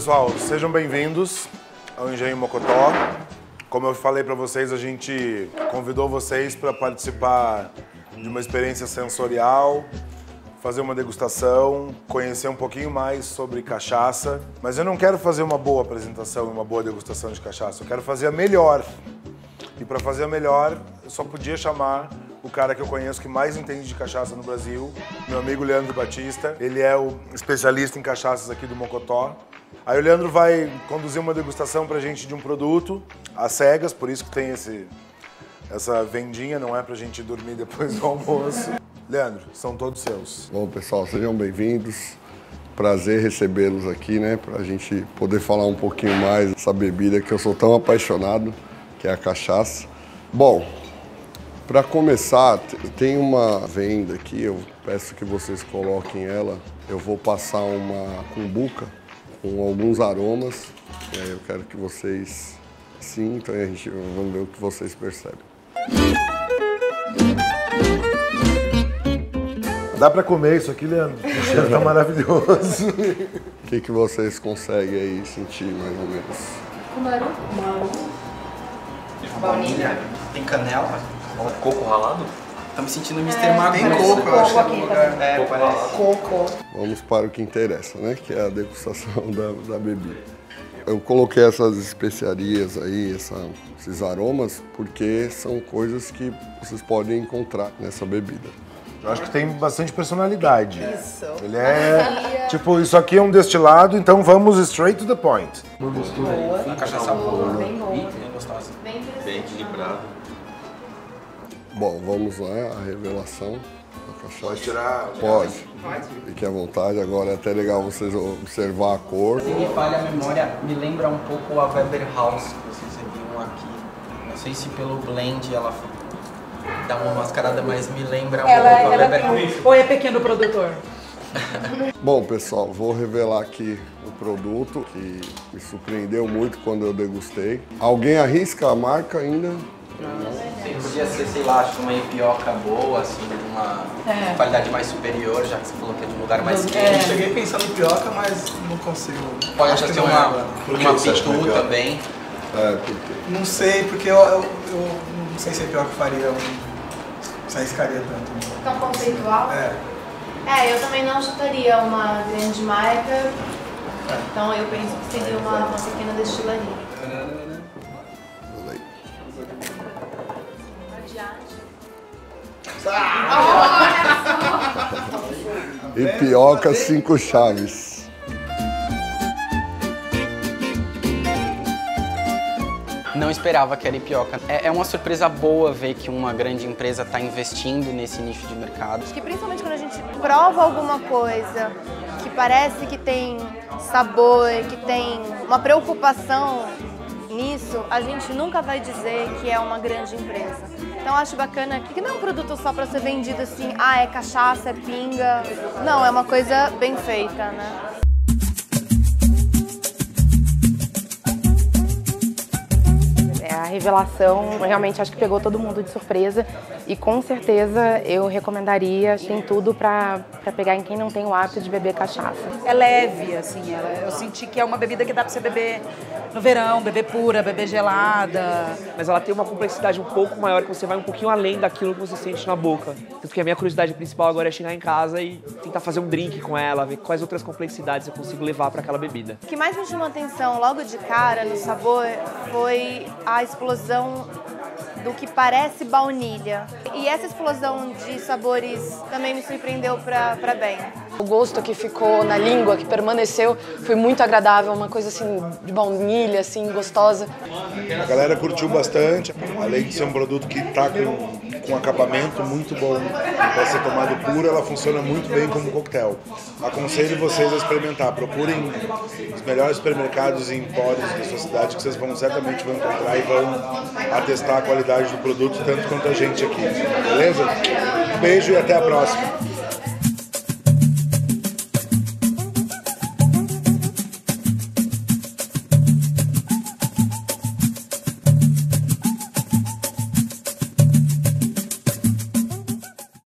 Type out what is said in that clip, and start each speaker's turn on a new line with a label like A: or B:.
A: pessoal, sejam bem-vindos ao Engenho Mocotó. Como eu falei para vocês, a gente convidou vocês para participar de uma experiência sensorial, fazer uma degustação, conhecer um pouquinho mais sobre cachaça. Mas eu não quero fazer uma boa apresentação e uma boa degustação de cachaça, eu quero fazer a melhor. E para fazer a melhor, eu só podia chamar o cara que eu conheço que mais entende de cachaça no Brasil, meu amigo Leandro Batista. Ele é o especialista em cachaças aqui do Mocotó. Aí o Leandro vai conduzir uma degustação pra gente de um produto, às cegas, por isso que tem esse, essa vendinha, não é pra gente dormir depois do almoço. Leandro, são todos seus.
B: Bom, pessoal, sejam bem-vindos. Prazer recebê-los aqui, né? Pra gente poder falar um pouquinho mais dessa bebida que eu sou tão apaixonado, que é a cachaça. Bom, para começar, tem uma venda aqui, eu peço que vocês coloquem ela. Eu vou passar uma cumbuca com alguns aromas. E aí eu quero que vocês sintam e a gente vamos ver o que vocês percebem.
A: Dá para comer isso aqui, Leandro? O cheiro tá maravilhoso.
B: O que, que vocês conseguem aí sentir mais ou menos?
C: Cumaru.
D: Baunilha. Tem canela.
E: Coco ralado?
D: Tô me sentindo Mr. Mago.
C: Tem coco, eu acho, aqui também.
D: É, parece.
C: Coco.
B: Vamos para o que interessa, né? Que é a degustação da, da bebida. Eu coloquei essas especiarias aí, essa- esses aromas, porque são coisas que vocês podem encontrar nessa bebida.
A: Eu acho que tem bastante personalidade.
C: Isso.
A: Ele é. Tipo, isso aqui é um destilado, então vamos straight to the point.
D: Uma cachaça boa.
C: Bem boa.
D: Bem gostosa.
C: Bem interessante.
E: Bem equilibrado.
B: Bom, vamos lá, a revelação da cachaça.
A: Pode tirar.
B: Pode. Fique à vontade. Agora é até legal vocês observar a cor.
D: Se me falha a memória, me lembra um pouco a Weber House que vocês viram aqui. Não sei se pelo blend ela dá uma mascarada, mas me lembra um
C: Ela,
D: pouco a
C: ela
D: Weber House.
C: Ou é pequeno produtor?
B: Bom, pessoal, vou revelar aqui o produto que me surpreendeu muito quando eu degustei. Alguém arrisca a marca ainda?
D: Podia ser, sei lá, acho uma epioca boa, assim, de uma
C: É.
D: qualidade mais superior, já que você falou que é de um lugar mais
C: É.
D: quente.
F: Cheguei pensando em pioca, mas não consigo.
D: Pode
F: Acho
D: já
F: não é
D: uma, uma
E: é
D: pitu também.
B: É, porque
F: Não sei, porque eu, eu, eu não sei se a pioca faria um. Se arriscaria tanto.
G: Tão conceitual?
F: É.
G: É, eu também não chutaria uma grande marca. Então eu penso que seria uma, uma pequena destilaria.
B: Ipioca cinco chaves.
D: Não esperava que era ipioca. É, é uma surpresa boa ver que uma grande empresa está investindo nesse nicho de mercado.
G: Acho que principalmente quando a gente prova alguma coisa que parece que tem sabor, que tem uma preocupação nisso, a gente nunca vai dizer que é uma grande empresa. Então acho bacana que não é um produto só para ser vendido assim, ah, é cachaça, é pinga. Não, é uma coisa bem feita, né?
H: Revelação realmente acho que pegou todo mundo de surpresa e com certeza eu recomendaria, tem tudo para pegar em quem não tem o hábito de beber cachaça.
C: É leve, assim. Ela, eu senti que é uma bebida que dá pra você beber no verão, beber pura, beber gelada.
I: mas ela tem uma complexidade um pouco maior, que você vai um pouquinho além daquilo que você sente na boca. Tanto que a minha curiosidade principal agora é chegar em casa e tentar fazer um drink com ela, ver quais outras complexidades eu consigo levar para aquela bebida.
G: O que mais me chamou a atenção logo de cara no sabor foi a explosão do que parece baunilha. E essa explosão de sabores também me surpreendeu pra, pra bem.
J: O gosto que ficou na língua, que permaneceu, foi muito agradável, uma coisa assim de baunilha, assim, gostosa.
A: A galera curtiu bastante, além de ser um produto que está com, com acabamento muito bom para ser tomado puro, ela funciona muito bem como coquetel. Aconselho vocês a experimentar, procurem os melhores supermercados e empórios da sua cidade que vocês vão certamente vão encontrar e vão atestar a qualidade do produto tanto quanto a gente aqui. Beleza? Um beijo e até a próxima.